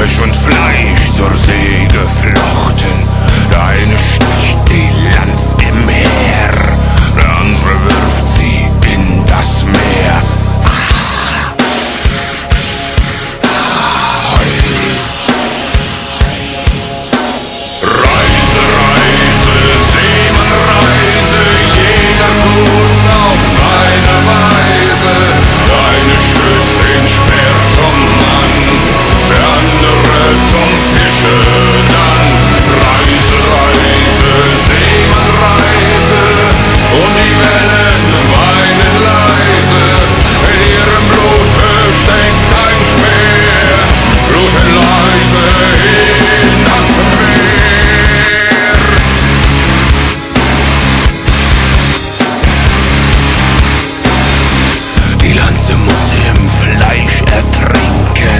Fisch und Fleisch zur See geflochten. Die Lanze muss im Fleisch ertrinken.